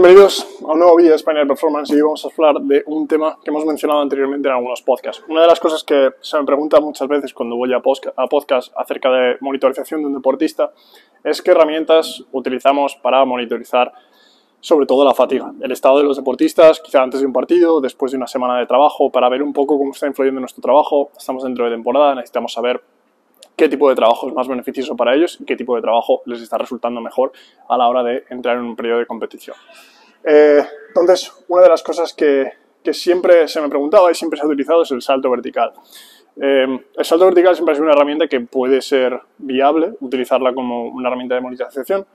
Bienvenidos a un nuevo vídeo de Spaniard Performance y hoy vamos a hablar de un tema que hemos mencionado anteriormente en algunos podcasts. Una de las cosas que se me pregunta muchas veces cuando voy a, podcast acerca de monitorización de un deportista es qué herramientas utilizamos para monitorizar sobre todo la fatiga, el estado de los deportistas, quizá antes de un partido, después de una semana de trabajo, para ver un poco cómo está influyendo nuestro trabajo. Estamos dentro de temporada, necesitamos saber qué tipo de trabajo es más beneficioso para ellos y qué tipo de trabajo les está resultando mejor a la hora de entrar en un periodo de competición. Eh, entonces, una de las cosas que, siempre se me preguntaba y siempre se ha utilizado es el salto vertical. Eh, el salto vertical siempre es una herramienta que puede ser viable, utilizarla como una herramienta de monetización,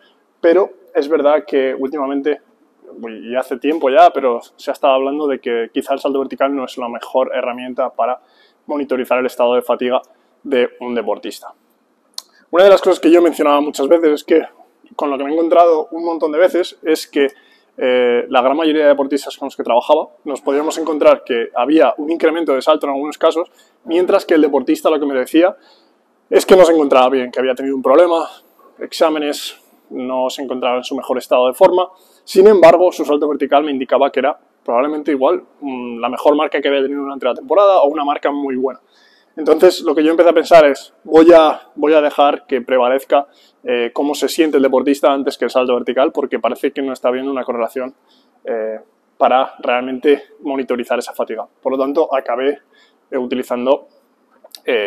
pero es verdad que últimamente, y hace tiempo ya, pero se ha estado hablando de que quizá el salto vertical no es la mejor herramienta para monitorizar el estado de fatiga de un deportista. Una de las cosas que yo mencionaba muchas veces es que, con lo que me he encontrado un montón de veces, es que eh, la gran mayoría de deportistas con los que trabajaba nos podíamos encontrar que había un incremento de salto en algunos casos, mientras que el deportista lo que me decía es que no se encontraba bien, que había tenido un problema, exámenes, no se encontraba en su mejor estado de forma. Sin embargo, su salto vertical me indicaba que era probablemente igual mm, la mejor marca que había tenido durante la temporada o una marca muy buena. Entonces, lo que yo empecé a pensar es, voy a, voy a dejar que prevalezca eh, cómo se siente el deportista antes que el salto vertical, porque parece que no está habiendo una correlación eh, para realmente monitorizar esa fatiga. Por lo tanto, acabé eh, utilizando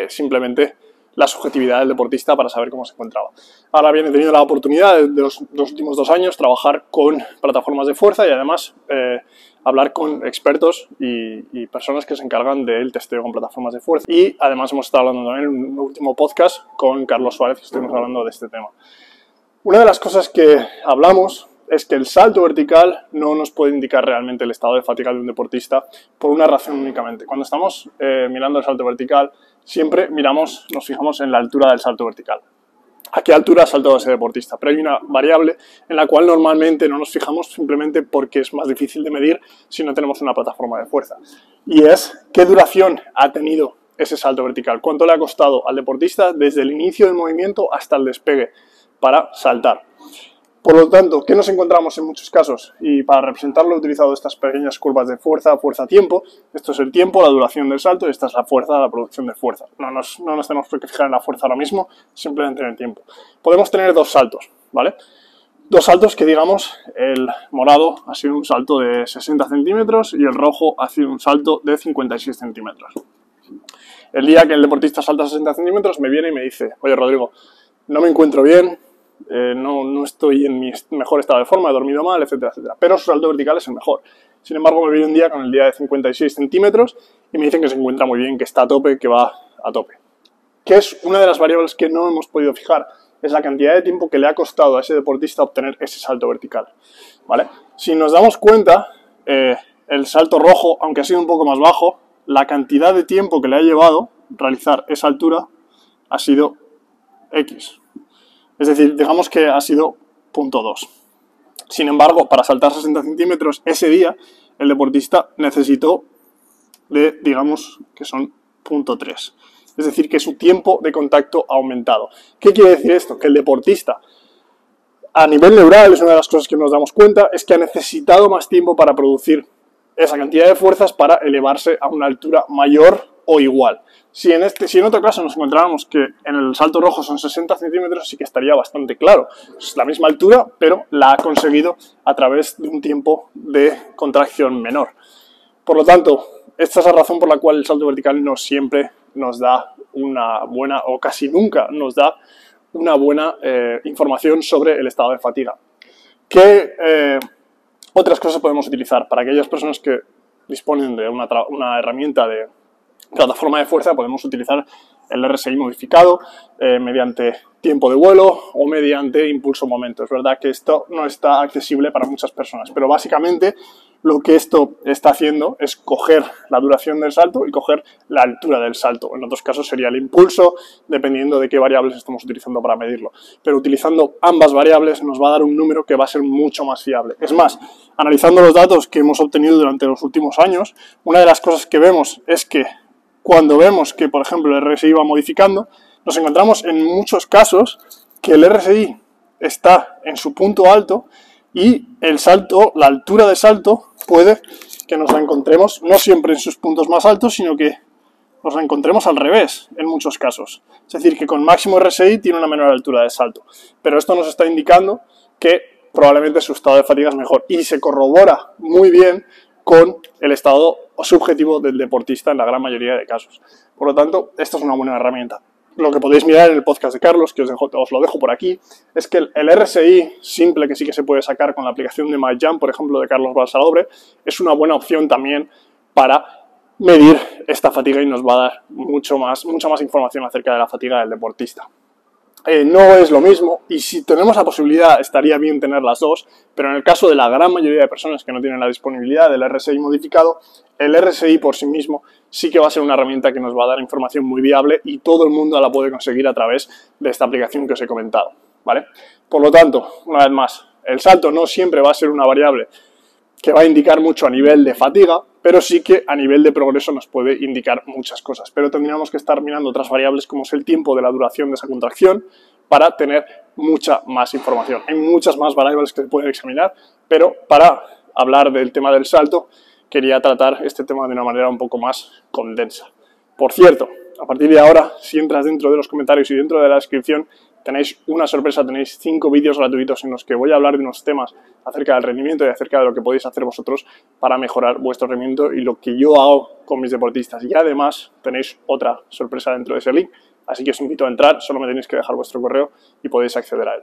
simplemente la subjetividad del deportista para saber cómo se encontraba. Ahora bien, he tenido la oportunidad de los, los últimos dos años trabajar con plataformas de fuerza y además hablar con expertos y, personas que se encargan del testeo con plataformas de fuerza. Y además hemos estado hablando también en un último podcast con Carlos Suárez, que estuvimos hablando de este tema. Una de las cosas que hablamos es que el salto vertical no nos puede indicar realmente el estado de fatiga de un deportista por una razón únicamente. Cuando estamos eh, mirando el salto vertical, siempre miramos, nos fijamos en la altura del salto vertical a qué altura ha saltado ese deportista. Pero hay una variable en la cual normalmente no nos fijamos simplemente porque es más difícil de medir si no tenemos una plataforma de fuerza. Y es qué duración ha tenido ese salto vertical, cuánto le ha costado al deportista desde el inicio del movimiento hasta el despegue para saltar. Por lo tanto, ¿qué nos encontramos en muchos casos? Y para representarlo he utilizado estas pequeñas curvas de fuerza, fuerza-tiempo. Esto es el tiempo, la duración del salto y esta es la fuerza, la producción de fuerza. No nos, no nos tenemos que fijar en la fuerza ahora mismo, simplemente en el tiempo. Podemos tener dos saltos, ¿vale? Dos saltos que digamos, el morado ha sido un salto de 60 centímetros y el rojo ha sido un salto de 56 centímetros. El día que el deportista salta 60 centímetros me viene y me dice, oye Rodrigo, no me encuentro bien, eh, no, no, estoy en mi mejor estado de forma, he dormido mal, etcétera, etcétera. Pero su salto vertical es el mejor. Sin embargo, me viene un día con el día de 56 centímetros y me dicen que se encuentra muy bien, que está a tope, que va a tope. Que es una de las variables que no hemos podido fijar, es la cantidad de tiempo que le ha costado a ese deportista obtener ese salto vertical. ¿vale? Si nos damos cuenta, eh, el salto rojo, aunque ha sido un poco más bajo, la cantidad de tiempo que le ha llevado realizar esa altura ha sido X, es decir, digamos que ha sido punto 2. Sin embargo, para saltar 60 centímetros ese día, el deportista necesitó de, digamos, que son punto 3. Es decir, que su tiempo de contacto ha aumentado. ¿Qué quiere decir esto? Que el deportista, a nivel neural, es una de las cosas que nos damos cuenta, es que ha necesitado más tiempo para producir esa cantidad de fuerzas para elevarse a una altura mayor o igual. Si en, este, si en otro caso nos encontráramos que en el salto rojo son 60 centímetros, sí que estaría bastante claro. Es la misma altura, pero la ha conseguido a través de un tiempo de contracción menor. Por lo tanto, esta es la razón por la cual el salto vertical no siempre nos da una buena, o casi nunca nos da una buena eh, información sobre el estado de fatiga. ¿Qué eh, otras cosas podemos utilizar para aquellas personas que disponen de una, una herramienta de plataforma de fuerza podemos utilizar el RSI modificado eh, mediante tiempo de vuelo o mediante impulso momento. Es verdad que esto no está accesible para muchas personas, pero básicamente lo que esto está haciendo es coger la duración del salto y coger la altura del salto. En otros casos sería el impulso, dependiendo de qué variables estamos utilizando para medirlo. Pero utilizando ambas variables nos va a dar un número que va a ser mucho más fiable. Es más, analizando los datos que hemos obtenido durante los últimos años, una de las cosas que vemos es que cuando vemos que, por ejemplo, el RSI va modificando, nos encontramos en muchos casos que el RSI está en su punto alto Y el salto, la altura de salto, puede que nos la encontremos no siempre en sus puntos más altos, sino que nos la encontremos al revés en muchos casos. Es decir, que con máximo RSI tiene una menor altura de salto. Pero esto nos está indicando que probablemente su estado de fatiga es mejor y se corrobora muy bien con el estado subjetivo del deportista en la gran mayoría de casos. Por lo tanto, esta es una buena herramienta. Lo que podéis mirar en el podcast de Carlos, que os, os lo dejo por aquí, es que el, RSI simple que sí que se puede sacar con la aplicación de MyJump, por ejemplo, de Carlos Balsalobre, es una buena opción también para medir esta fatiga y nos va a dar mucho más, mucha más información acerca de la fatiga del deportista. Eh, no es lo mismo y si tenemos la posibilidad estaría bien tener las dos, pero en el caso de la gran mayoría de personas que no tienen la disponibilidad del RSI modificado, el RSI por sí mismo sí que va a ser una herramienta que nos va a dar información muy viable y todo el mundo la puede conseguir a través de esta aplicación que os he comentado. ¿vale? Por lo tanto, una vez más, el salto no siempre va a ser una variable que va a indicar mucho a nivel de fatiga, pero sí que a nivel de progreso nos puede indicar muchas cosas. Pero tendríamos que estar mirando otras variables como es el tiempo de la duración de esa contracción para tener mucha más información. Hay muchas más variables que se pueden examinar, pero para hablar del tema del salto quería tratar este tema de una manera un poco más condensa. Por cierto, a partir de ahora, si entras dentro de los comentarios y dentro de la descripción, tenéis una sorpresa, tenéis cinco vídeos gratuitos en los que voy a hablar de unos temas acerca del rendimiento y acerca de lo que podéis hacer vosotros para mejorar vuestro rendimiento y lo que yo hago con mis deportistas. Y además tenéis otra sorpresa dentro de ese link, así que os invito a entrar, solo me tenéis que dejar vuestro correo y podéis acceder a él.